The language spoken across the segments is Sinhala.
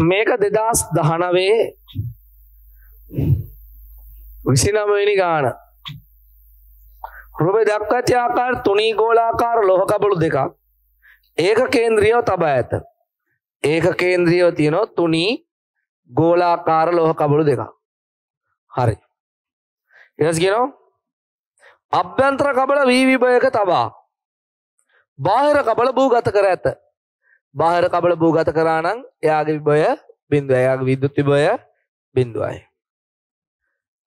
මේක දෙදස් දහනවේ විසිනමවෙනි ගාන. රුප දක්වති ආකාර තුනී ගෝලාකාර ලොහකබලු දෙකක්. ඒක කේන්ද්‍රියව තබා ඇත. ඒක කේන්ද්‍රියව තියෙනවා තුනී ගෝලාකාර ලෝහ කබලු දෙකක්. හරි. එස් කියනවා අභ්‍යන්තර කබල වී විභයක තබා. බාහිර කබල භූගත කර ඇත. බාහිර කබල භූගත කරා නම් එයාගේ විභය බිඳුවයි. එයාගේ විද්‍යුත් විභය බිඳුවයි.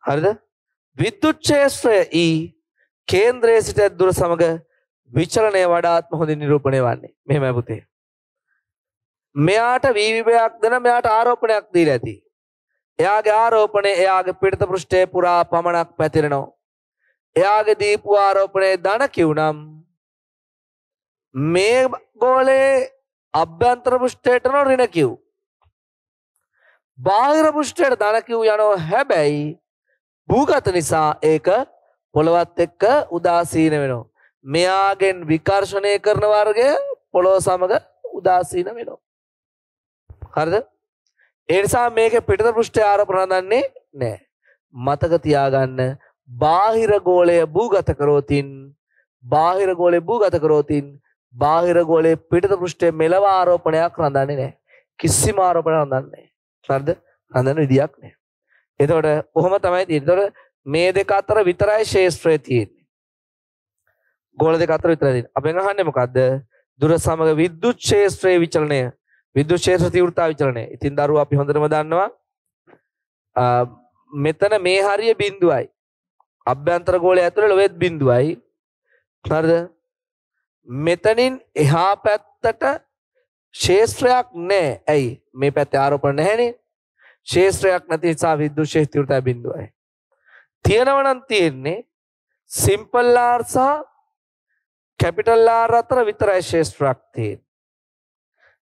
හරිද? විද්‍යුත් ක්ෂේත්‍රය ඊ කේන්ද්‍රයේ සිට දුර සමග විචලනය වඩාත්ම හොඳින් නිරූපණය වන්නේ. මෙහෙමයි පුතේ. මෙයාට වී විභයක් දෙන මෙයාට ආරෝපණයක් දීලා ඇති. එයාගේ ආරෝපණය එයාගේ පිටත පෘෂ්ඨයේ පුරා පමණක් පැතිරෙනවා. එයාගේ දීපු ආරෝපණය ධන කිව්නම් මේ ගෝලයේ අභ්‍යන්තර පෘෂ්ඨයට නෝ ඍණ කිව්. බාහිර පෘෂ්ඨයට ධන කිව් යනවා. හැබැයි භූගත නිසා ඒක පොළවත් එක්ක උදාසීන වෙනවා. මෙයාගෙන් විකර්ෂණය කරන වර්ගය පොළොව සමග උදාසීන වෙනවා. හරිද? ඒ නිසා මේකේ පිටත පෘෂ්ඨය ආරෝපණ දන්නේ නැහැ. මතක තියාගන්න. බාහිර ගෝලය භූගත කරෝතින් බාහිර ගෝලය භූගත කරෝතින් බාහිර ගෝලයේ පිටත පෘෂ්ඨයේ මෙලව ආරෝපණයක් රඳන්නේ නැහැ. කිසිම ආරෝපණයක් රඳන්නේ නැහැ. හරිද? රඳන විදියක් නැහැ. එතකොට කොහොම තමයි තියෙන්නේ. එතකොට මේ දෙක අතර විතරයි ශේෂ්ත්‍රය තියෙන්නේ. ගෝල දෙක අතර විතරයි තියෙන්නේ. අපෙන් අහන්නේ මොකද්ද? දුර සමග විද්‍යුත් ශේෂ්ත්‍රයේ විචලනය. විද්‍යුත් ශේෂ්ත්‍ර තීව්‍රතා විචලනය. ඉතින් දරුවෝ අපි හොඳටම දන්නවා මෙතන මේ හරිය බිඳුවයි. අභ්‍යන්තර ගෝලය ඇතුළේ ලොවෙත් බිඳුවයි. හරිද? මෙතනින් එහා පැත්තට ශේෂ්ත්‍රයක් නෑ. ඇයි? මේ පැත්තේ ආරෝපණ නැහැනේ. ශේෂ්ත්‍රයක් නැති නිසා විද්‍යුත් ශේෂ්ත්‍ර තීව්‍රතාවය බිඳුවයි. තියෙනවා නම් තියෙන්නේ සිම්පල් R සහ කැපිටල් R අතර විතරයි ශේෂ්ත්‍රයක් තියෙන්නේ.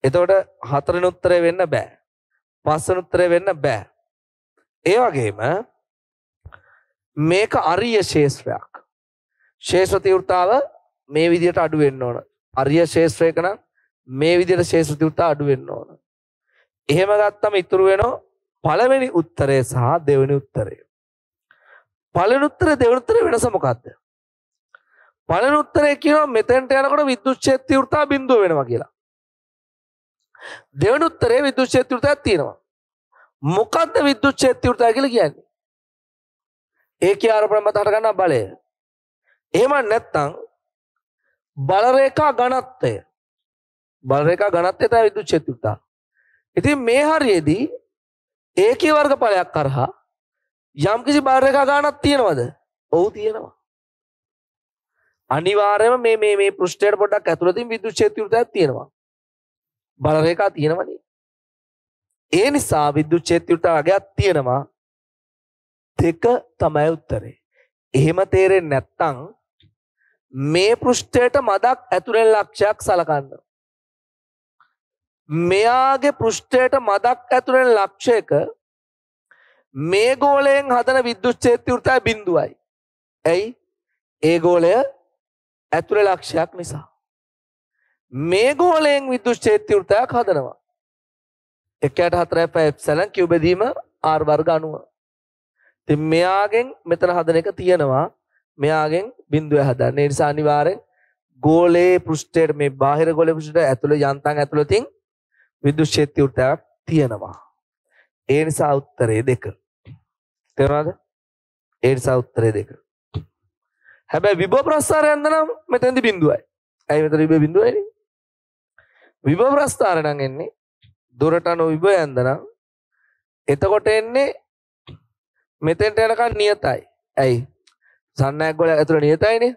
එතකොට හතරෙන් උත්තරේ වෙන්න බෑ. පස්වෙනි උත්තරේ වෙන්න බෑ. ඒ වගේම මේක අරිය ශේෂ්ත්‍රයක්. ශේෂ්ත්‍ර තීව්‍රතාව මේ විදිහට අඩු වෙන්න ඕන. අරිය ශේෂ්ත්‍රයක නම් මේ විදිහට ශේෂ්ත්‍ර තීව්‍රතාව අඩු වෙන්න ඕන. එහෙම ගත්තම ඉතුරු වෙනවා පළවෙනි උත්තරය සහ දෙවෙනි උත්තරය. පළවෙනි උත්තරේ දෙවෙනි උත්තරේ වෙනස මොකක්ද? පළවෙනි උත්තරේ කියනවා මෙතෙන්ට යනකොට විද්‍යුත් ක්ෂේත්‍ර තීව්‍රතාව බිඳුව වෙනවා කියලා. දෙවෙනි උත්තරේ විද්‍යුත් ක්ෂේත්‍ර තීව්‍රතාවක් තියෙනවා. මොකද්ද විද්‍යුත් ක්ෂේත්‍ර තීව්‍රතාව කියලා කියන්නේ? ඒකේ ආරෝපණ මත හට ගන්නා බලය. එහෙම නැත්නම් බල රේඛා ඝනත්වය. බල රේඛා ඝනත්වය තමයි විද්‍යුත් ක්ෂේත්‍ර තීව්‍රතාව. ඉතින් මේ හරියේදී ඒකී වර්ගඵලයක් කරහා යම්කිසි බල රේඛා ගානක් තියෙනවද? ඔව් තියෙනවා. අනිවාර්යයෙන්ම මේ මේ මේ පෘෂ්ඨයට පොඩ්ඩක් ඇතුළතින් විද්‍යුත් ක්ෂේත්‍ර තීව්‍රතාවක් තියෙනවා. බල රේඛා තියෙනවනේ. ඒ නිසා විද්‍යුත් ක්ෂේත්‍ර තීව්‍රතාවයක් තියෙනවා. දෙක තමයි උත්තරේ. එහෙම තේරෙන්නේ නැත්නම් මේ පෘෂ්ඨයට මදක් ඇතුළෙන් ලක්ෂයක් සලකන්න. මෙයාගේ පෘෂ්ඨයට මදක් ඇතුළෙන් ලක්ෂයක මේ ගෝලයෙන් හදන විද්‍යුත් ක්ෂේත්‍ර වෘතය බිඳුවයි. ඇයි? ඒ ගෝලය ඇතුළේ ලක්ෂයක් නිසා. මේ ගෝලයෙන් විද්‍යුත් ක්ෂේත්‍ර වෘතයක් හදනවා. 1.4 ප එප්සලන් කිව් බෙදීම r වර්ග අණුව. ඉතින් මෙයාගෙන් මෙතන හදන එක තියෙනවා. මෙයාගෙන් බිඳුව හදන්න. ඒ නිසා අනිවාර්යෙන් ගෝලයේ පෘෂ්ඨයට මේ බාහිර ගෝලයේ පෘෂ්ඨයට ඇතුළේ යන්තම් ඇතුළතින් විද්‍යුත් ක්ෂේත්‍ර වෘතයක් තියෙනවා. ඒ නිසා උත්තරේ දෙක. තේරුණාද? ඒ නිසා උත්තරේ දෙක. හැබැයි විභව ප්‍රස්ථාරය යන්න නම් මෙතෙන්දි බිඳුවයි. ඇයි මෙතන විභව බිඳුවයිනේ? විභව ප්‍රස්ථාරය නම් එන්නේ දුරට අනු විභව යන්න නම් එතකොට එන්නේ මෙතෙන්ට යනකන් නියතයි. ඇයි? සන්නයක් ගෝලයක් ඇතුළේ නියතයිනේ.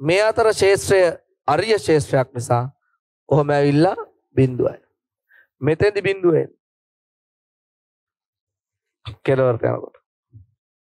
මේ අතර ශේෂ්ත්‍රය අරිය ශේෂ්ත්‍රයක් නිසා ඔහොම ඇවිල්ලා බිඳුවයි. මෙතෙන්දි බිඳුව එන්නේ. කෙලවරට යනකොට